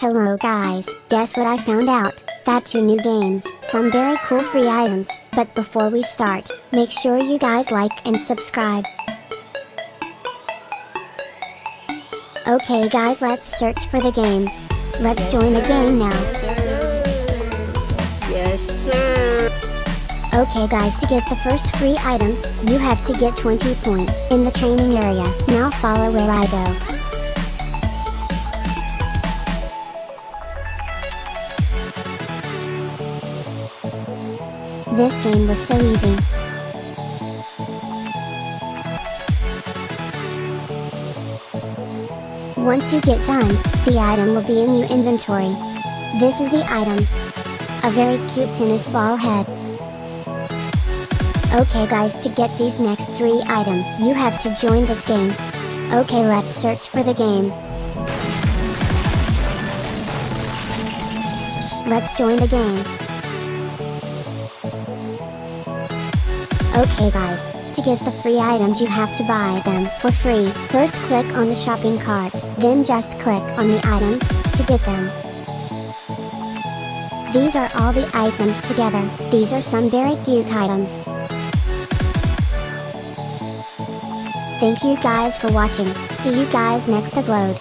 Hello guys, guess what I found out? That two new games, some very cool free items, but before we start, make sure you guys like and subscribe. Okay guys let's search for the game. Let's join the game now. Yes, sir. Okay guys to get the first free item, you have to get 20 points in the training area. Now follow where I go. This game was so easy. Once you get done, the item will be in your inventory. This is the item. A very cute tennis ball head. Okay guys to get these next 3 items, you have to join this game. Okay let's search for the game. Let's join the game. Okay guys, to get the free items you have to buy them for free. First click on the shopping cart, then just click on the items, to get them. These are all the items together, these are some very cute items. Thank you guys for watching, see you guys next upload.